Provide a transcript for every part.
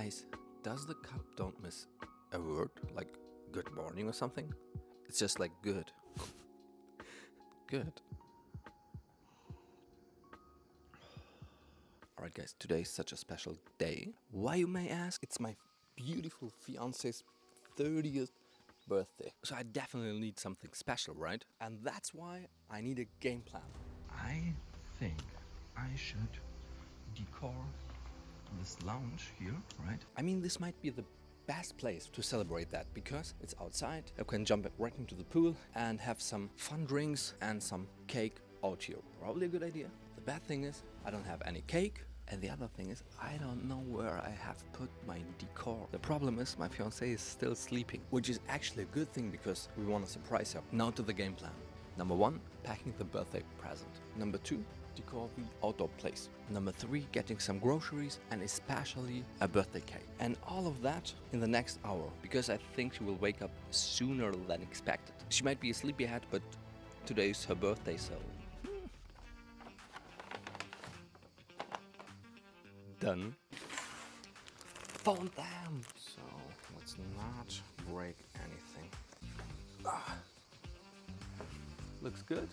Guys, does the cup don't miss a word like good morning or something? It's just like good. good. Alright, guys, today is such a special day. Why, you may ask? It's my beautiful fiance's 30th birthday. So I definitely need something special, right? And that's why I need a game plan. I think I should decor this lounge here, right? I mean, this might be the best place to celebrate that because it's outside. I can jump right into the pool and have some fun drinks and some cake out here. Probably a good idea. The bad thing is I don't have any cake. And the other thing is, I don't know where I have put my decor. The problem is my fiance is still sleeping, which is actually a good thing because we want to surprise her. Now to the game plan. Number one, packing the birthday present. Number two, decor the outdoor place. Number three, getting some groceries and especially a birthday cake. And all of that in the next hour because I think she will wake up sooner than expected. She might be a sleepyhead, but today is her birthday, so. Done. Found them! So let's not break anything. Ah. Looks good.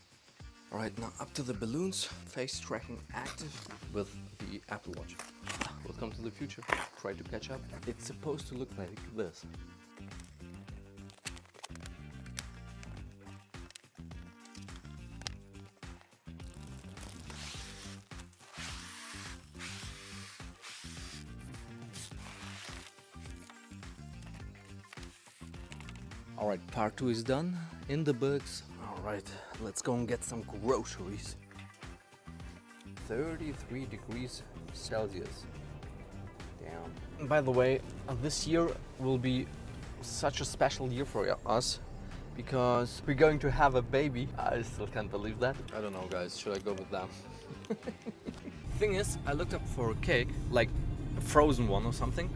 Alright, now up to the balloons. Face tracking active with the Apple Watch. Welcome to the future. Try to catch up. It's supposed to look like this. Alright, part 2 is done. In the books. Alright, let's go and get some groceries. 33 degrees Celsius. Damn. By the way, this year will be such a special year for us because we're going to have a baby. I still can't believe that. I don't know, guys. Should I go with them? Thing is, I looked up for a cake, like a frozen one or something,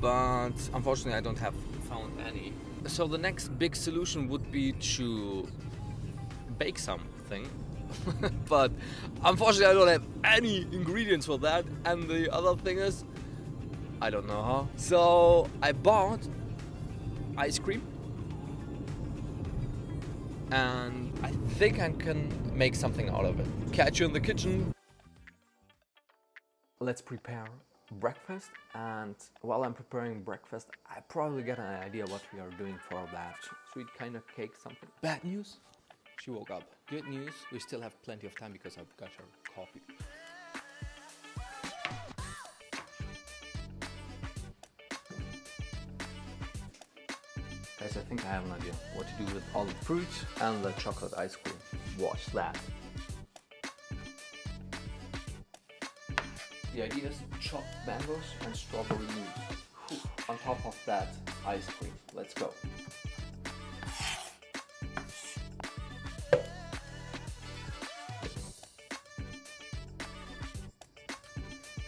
but unfortunately, I don't have found any. So the next big solution would be to bake something. but unfortunately, I don't have any ingredients for that. And the other thing is, I don't know how. So I bought ice cream. And I think I can make something out of it. Catch you in the kitchen. Let's prepare breakfast and while I'm preparing breakfast I probably get an idea what we are doing for that sweet kind of cake something. Bad news? She woke up. Good news, we still have plenty of time because I've got her coffee. Guys, I think I have an idea what to do with all the fruits and the chocolate ice cream. Watch that. The idea is chopped mangoes and strawberry mousse. On top of that, ice cream. Let's go.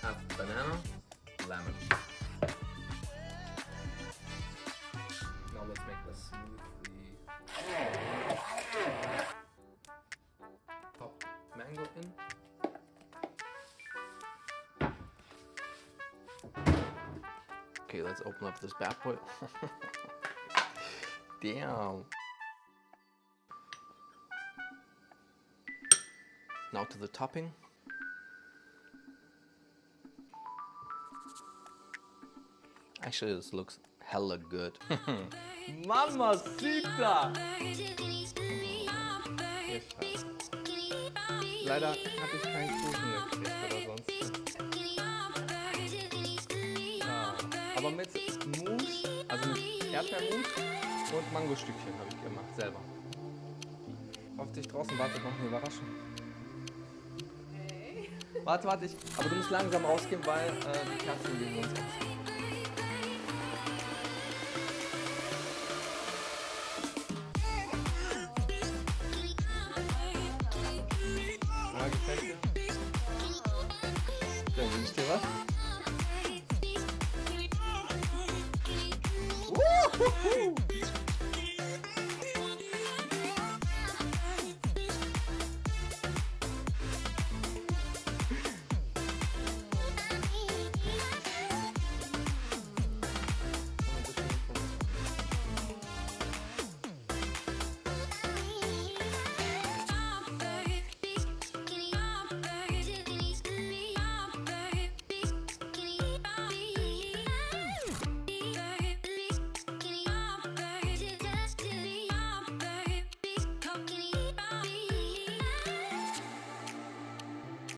Half banana, lemon. Now let's make the smoothie. Pop mango in. Okay, let's open up this bad boy. Damn. Now to the topping. Actually, this looks hella good. Mamacita! Leider habe ich keinen Kuchen gekriegt oder sonst. Ja. Aber mit Mousse, also mit Erdbeermousse und Mangostückchen habe ich gemacht, selber. Auf dich draußen wartet noch eine Überraschung. Warte, warte, ich. Aber du musst langsam rausgehen, weil äh, die Kerzen gehen sonst aus. Woohoo!